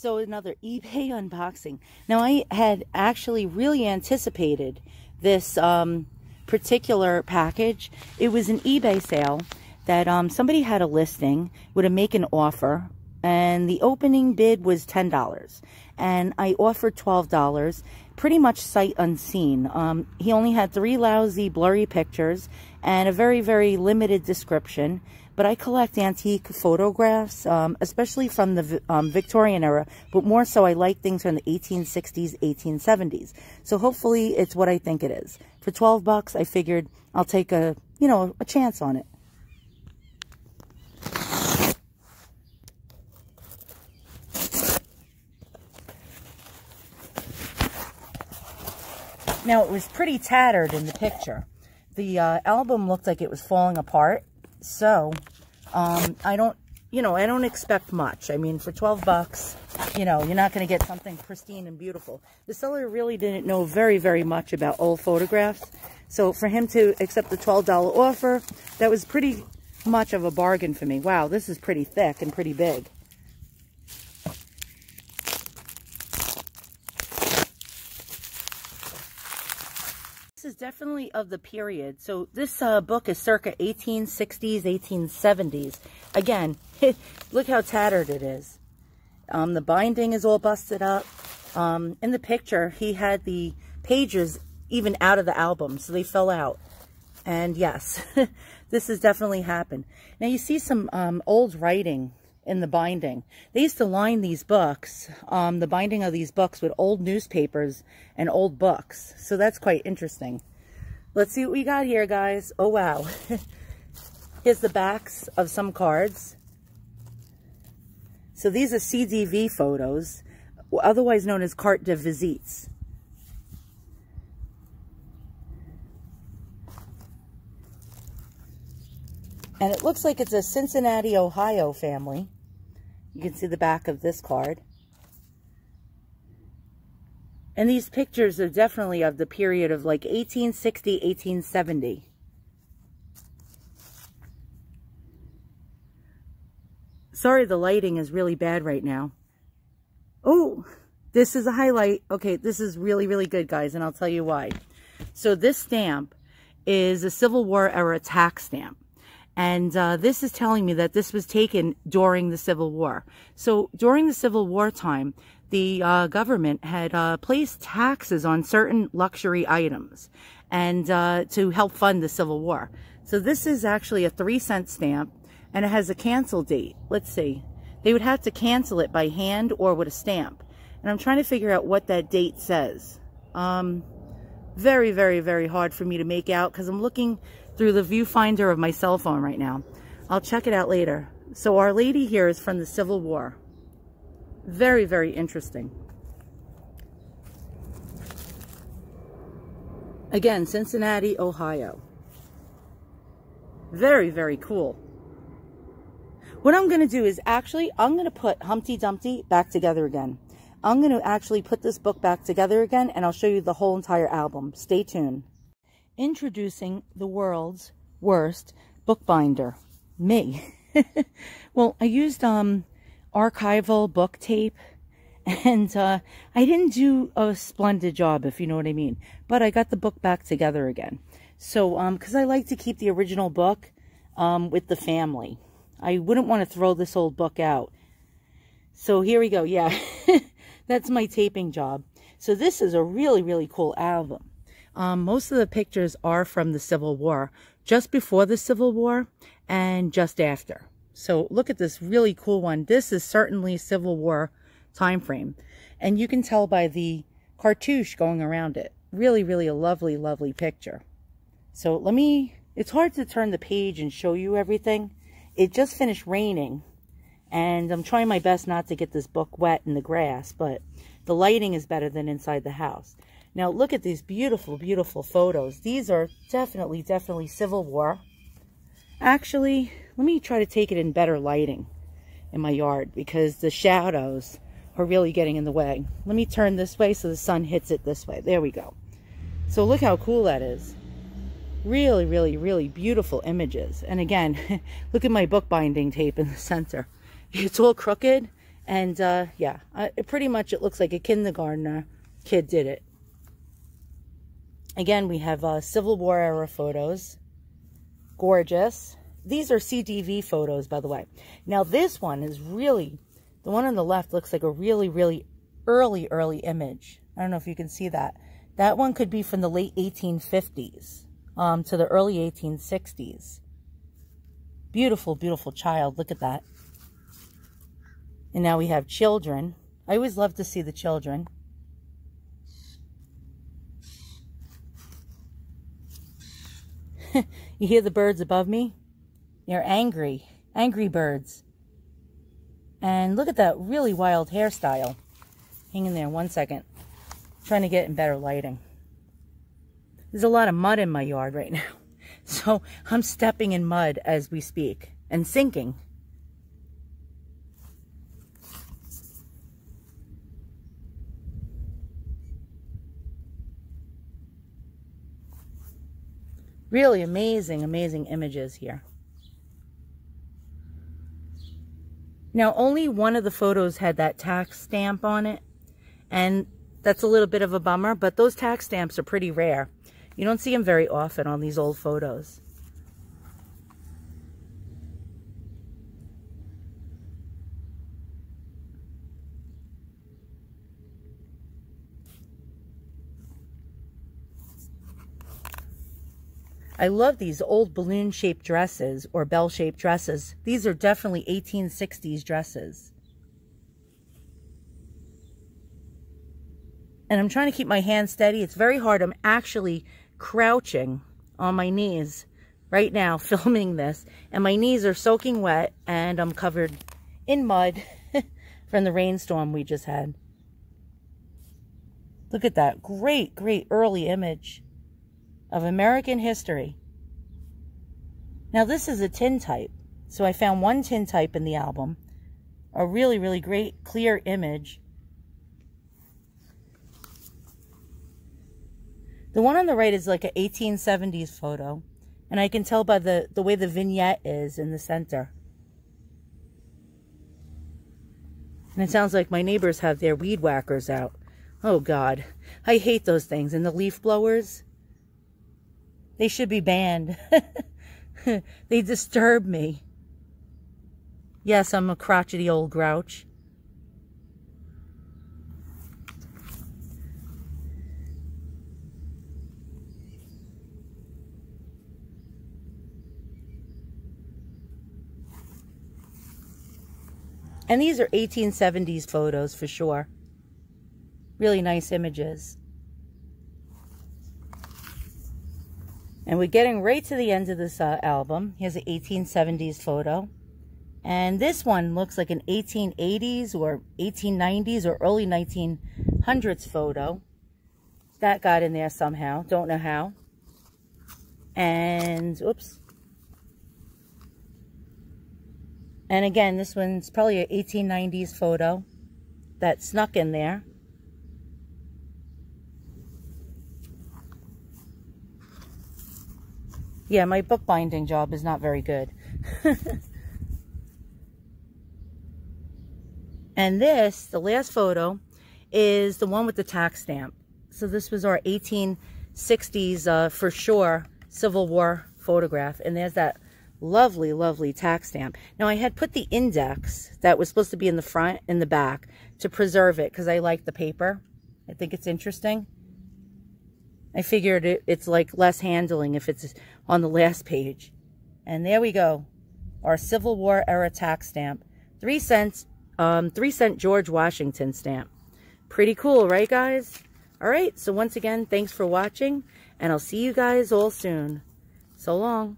So another eBay unboxing. Now I had actually really anticipated this um, particular package. It was an eBay sale that um, somebody had a listing, would make an offer, and the opening bid was $10. And I offered $12, pretty much sight unseen. Um, he only had three lousy blurry pictures and a very, very limited description but I collect antique photographs, um, especially from the um, Victorian era, but more so I like things from the 1860s, 1870s. So hopefully it's what I think it is. For 12 bucks, I figured I'll take a, you know, a chance on it. Now, it was pretty tattered in the picture. The uh, album looked like it was falling apart. So, um, I don't, you know, I don't expect much. I mean, for 12 bucks, you know, you're not going to get something pristine and beautiful. The seller really didn't know very, very much about old photographs. So for him to accept the $12 offer, that was pretty much of a bargain for me. Wow, this is pretty thick and pretty big. Definitely of the period. So this uh, book is circa 1860s, 1870s. Again, look how tattered it is. Um, the binding is all busted up. Um, in the picture, he had the pages even out of the album, so they fell out. And yes, this has definitely happened. Now you see some um, old writing in the binding. They used to line these books, um, the binding of these books with old newspapers and old books. So that's quite interesting. Let's see what we got here, guys. Oh, wow. Here's the backs of some cards. So these are CDV photos, otherwise known as carte de visites. And it looks like it's a Cincinnati, Ohio family. You can see the back of this card. And these pictures are definitely of the period of like 1860, 1870. Sorry, the lighting is really bad right now. Oh, this is a highlight. Okay, this is really, really good, guys, and I'll tell you why. So this stamp is a Civil War era tax stamp. And uh, this is telling me that this was taken during the Civil War. So during the Civil War time, the uh, government had uh, placed taxes on certain luxury items and uh, to help fund the Civil War. So this is actually a three cent stamp and it has a cancel date. Let's see. They would have to cancel it by hand or with a stamp. And I'm trying to figure out what that date says. Um, very, very, very hard for me to make out because I'm looking through the viewfinder of my cell phone right now. I'll check it out later. So Our Lady here is from the Civil War. Very, very interesting. Again, Cincinnati, Ohio. Very, very cool. What I'm going to do is actually, I'm going to put Humpty Dumpty back together again. I'm going to actually put this book back together again and I'll show you the whole entire album. Stay tuned. Introducing the world's worst bookbinder. Me. well, I used um, archival book tape and uh, I didn't do a splendid job, if you know what I mean. But I got the book back together again. So, um, because I like to keep the original book um, with the family. I wouldn't want to throw this old book out. So here we go. Yeah, that's my taping job. So this is a really, really cool album. Um, most of the pictures are from the Civil War, just before the Civil War and just after. So look at this really cool one. This is certainly Civil War time frame. And you can tell by the cartouche going around it. Really, really a lovely, lovely picture. So let me, it's hard to turn the page and show you everything. It just finished raining and I'm trying my best not to get this book wet in the grass, but the lighting is better than inside the house. Now look at these beautiful, beautiful photos. These are definitely, definitely Civil War. Actually, let me try to take it in better lighting in my yard because the shadows are really getting in the way. Let me turn this way so the sun hits it this way. There we go. So look how cool that is. Really, really, really beautiful images. And again, look at my bookbinding tape in the center. It's all crooked And uh, yeah, pretty much it looks like a kindergartner kid did it. Again, we have uh, Civil War era photos. Gorgeous. These are CDV photos, by the way. Now, this one is really, the one on the left looks like a really, really early, early image. I don't know if you can see that. That one could be from the late 1850s um, to the early 1860s. Beautiful, beautiful child. Look at that. And now we have children. I always love to see the children. you hear the birds above me? They're angry. Angry birds. And look at that really wild hairstyle. Hang in there one second. I'm trying to get in better lighting. There's a lot of mud in my yard right now. So I'm stepping in mud as we speak and sinking. Really amazing, amazing images here. Now, only one of the photos had that tax stamp on it, and that's a little bit of a bummer, but those tax stamps are pretty rare. You don't see them very often on these old photos. I love these old balloon-shaped dresses or bell-shaped dresses. These are definitely 1860s dresses. And I'm trying to keep my hand steady. It's very hard. I'm actually crouching on my knees right now filming this. And my knees are soaking wet and I'm covered in mud from the rainstorm we just had. Look at that. Great, great early image of American history. Now this is a tintype. So I found one tintype in the album. A really, really great clear image. The one on the right is like an 1870s photo. And I can tell by the, the way the vignette is in the center. And it sounds like my neighbors have their weed whackers out. Oh, God. I hate those things. And the leaf blowers. They should be banned. they disturb me. Yes, I'm a crotchety old grouch. And these are 1870s photos for sure. Really nice images. And we're getting right to the end of this uh, album. Here's an 1870s photo. And this one looks like an 1880s or 1890s or early 1900s photo. That got in there somehow. Don't know how. And, oops. And again, this one's probably an 1890s photo that snuck in there. Yeah, my bookbinding job is not very good. and this, the last photo, is the one with the tax stamp. So this was our 1860s, uh, for sure, Civil War photograph. And there's that lovely, lovely tax stamp. Now, I had put the index that was supposed to be in the front and the back to preserve it because I like the paper. I think it's interesting. I figured it, it's like less handling if it's on the last page. And there we go. Our Civil War era tax stamp. Three cents, um, three cent George Washington stamp. Pretty cool, right guys? All right, so once again, thanks for watching, and I'll see you guys all soon. So long.